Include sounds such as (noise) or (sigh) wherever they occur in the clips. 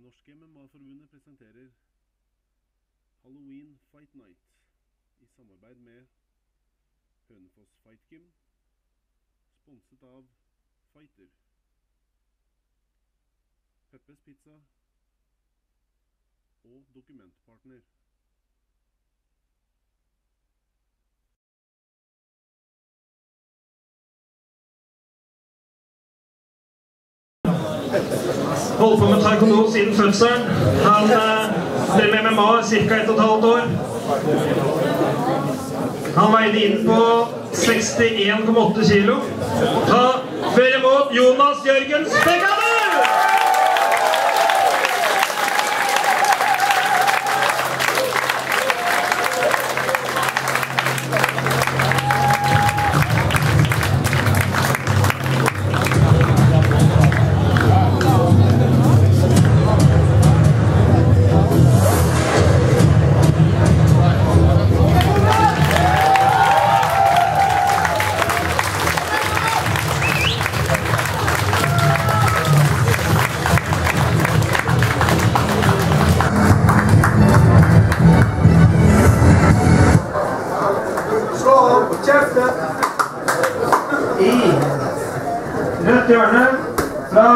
Det norske MMA-forbundet presenterer Halloween Fight Night i samarbeid med Hønefoss Fight Gym, sponset av Fighter, Peppes Pizza og Dokumentpartner. Holdt på med taekwondo siden fødselen. Han ble drev med MMA ca. ett og et halvt år. Han veide inn på 61,8 kilo. Ta vel imot Jonas Jørgen Steggander!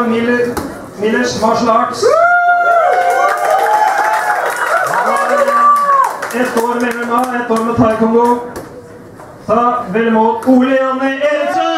Fra Miller, Millers Martial Arts. Ett år med MMA, ett år med taekwondo. Ta vel imot Ole Janne Eriksen!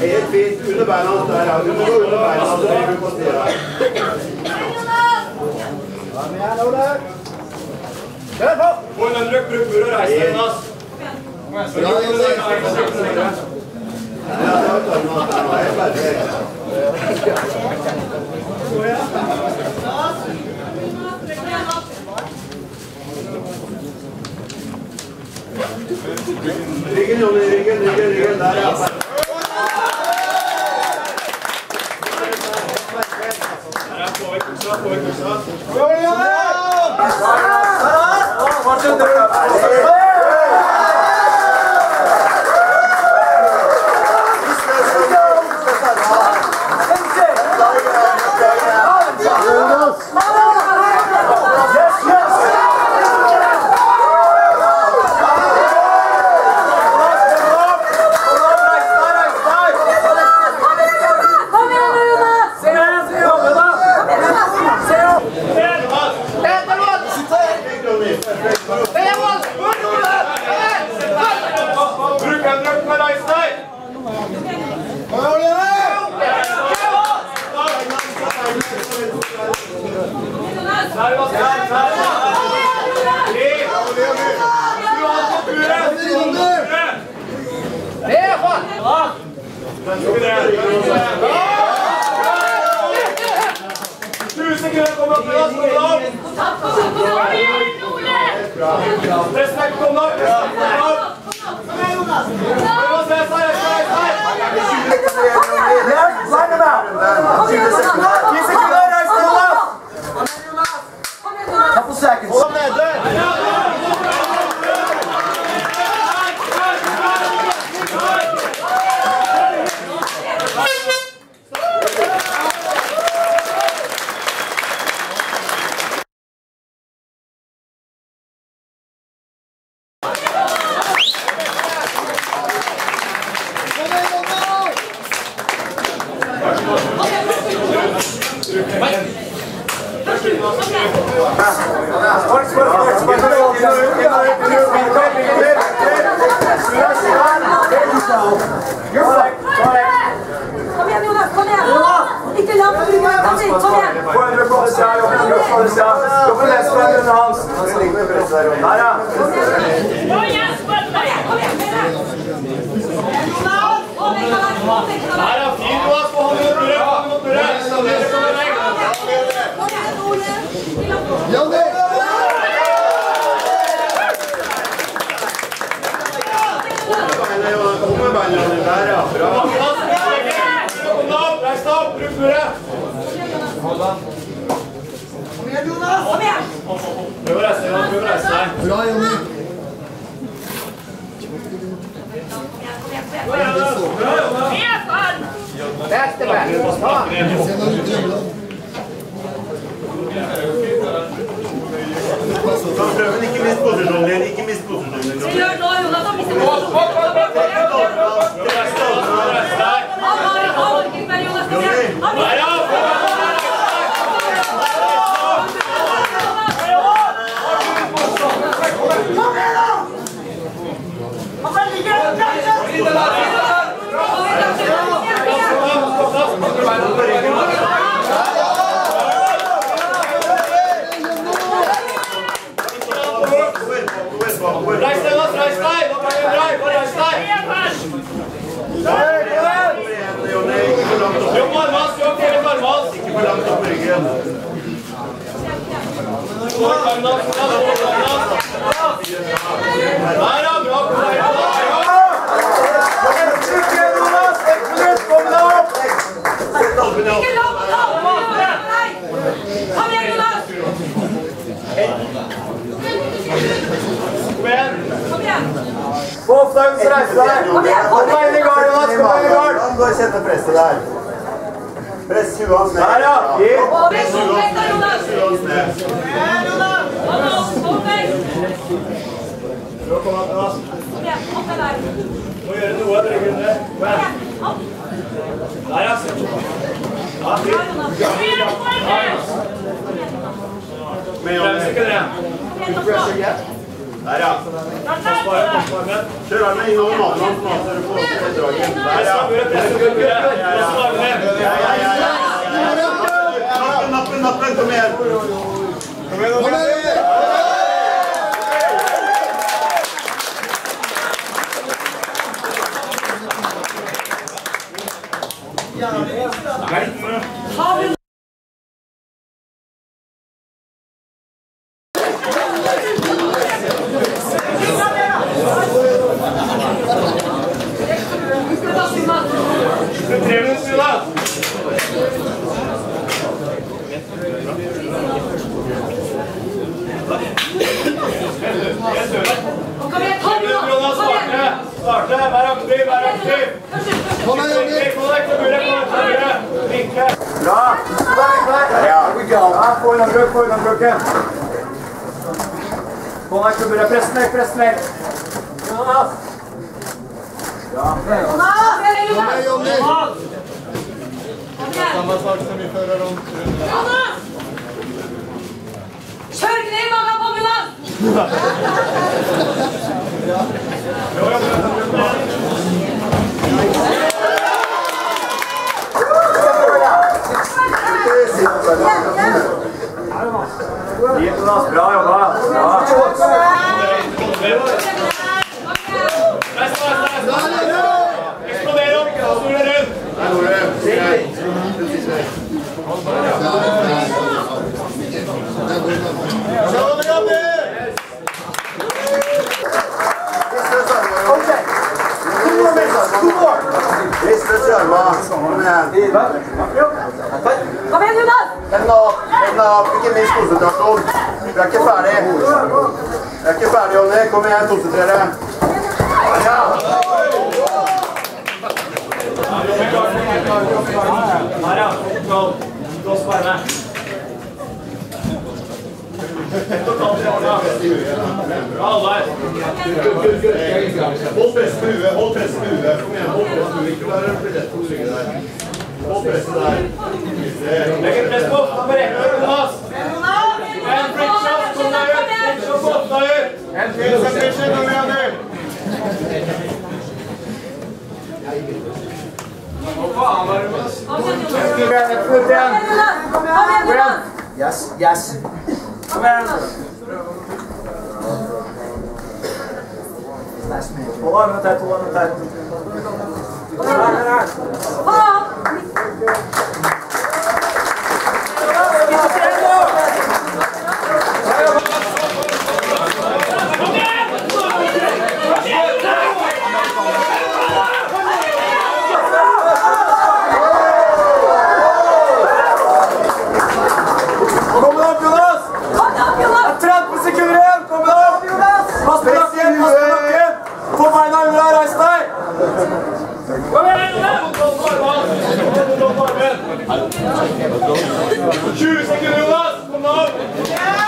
Helt fint. Under beina hans der. ja. Gå under beina hans. blir du på her. Kom igjen, Ole. Kjør på! Få en røkk, bruk mur og reis deg, Jonas. Ja, det var Ryggen, Jonny. Ryggen, ryggen, ryggen. Der, ja. Her er få vekk buksa, få vekk buksa. Kom igjen nå, Jonas! Bruk øndrøk med reis deg. Der, Jonas. Der, der. Tre. Skru av kompuret. Kompuret. Skru det. Tusen kroner kommer opp til oss. Kom igjen. Kom igjen, Ole! Press vekk, kom da! Kom opp! Jonas, reis deg, reis deg, reis deg! Hold nede! Kom igjen, Jonas! Kom igjen! Ikke langt for ryggen! Kom igjen! Kom igjen! Kom igjen! Kom igjen! Kom igjen! Her er fin, Jonas. Få hånden mot muren, hånden mot muren. Kom igjen, kom igjen. Kom igjen, Ole! Beina, Kom med beina dine der, ja. Bra. Jonas, kom deg opp, reis deg opp, bruk muren. Kom igjen! Prøv å reise deg, reise deg. Kan prøve, men ikke mist posisjonen din. Ikke mist posisjonen din. Gjør nå, Jonas! Han mister Han har han orker ikke mer, Jonas! Kom igjen! Han Der, ja! Reis deg, Jonas, reis deg! Nå kan vi dra, bare reis deg! Ikke for langt opp. Jobb med armene, jobb med armene. Ikke for langt opp på ryggen. Gå i gangen, da. Ja, gå i gangen, da. Der, ja, bra. Kom deg opp, da. Sett albuen i Ikke halsen. langt opp! Nei! Kom igjen, Jonas! Kom igjen. Kom igjen! Kom igjen, kom deg inn i gården, Mats! Kom deg inn i gården! Du har kjent presset der. Press huet hans ned. Der, ja. Press Vekk da, Jonas! Huet hans ned. Kom opp! Kom vekk! Kom opp, med! Må gjøre noe, igjen. Opp! Der, ja. Ja, fint. Brems Jonas. Der, ja. Pass på armen. Kjør armen innover magen hans, nå, så du får opp dragen. Der, ja. på på på. Ja, ja, ja, nappen, nappen, kom igjen. Tre minutter, Jonas. Kom igjen, kom Jonas, Jonas! Kom starte. igjen! Starte. Vær aktiv, vær aktiv. Kom igjen! Kom deg, kom deg til muren, kom deg til muren. Vinkle. Ja. Få unna bruk, få. Kom deg, klubber. Press ned, press ned. Jonas. Kom Jonas! Jonas! Kom igjen! Jonas! Kjør kne i magen på Jonas! (laughs) (laughs) Kom igjen, Jonas! Vent opp, vent opp. Ikke minst konsentrasjon. Vi er ikke ferdig. Vi er ikke ferdig, Jonny. Kom igjen, konsentrer dere. Ja. Her, ja. Godt sparme. Hold press på hoftene på rekken, Jonas. En flikkshot, kom deg ut. Flikkshot på ut. En til, Kom igjen, du. Kom igjen, Jonas! Kom igjen, Yes, yes. Kom igjen! Hold armene tett, hold armene tett. Hold av! Kom deg opp, Jonas. Kom deg opp, Jonas! 30 sekunder igjen. Kom deg opp, Jonas. Pass på nakken, pass på nakken. Få beina under deg, reis deg. Kom igjen, Jonas. 20 sekunder, Jonas. Kom deg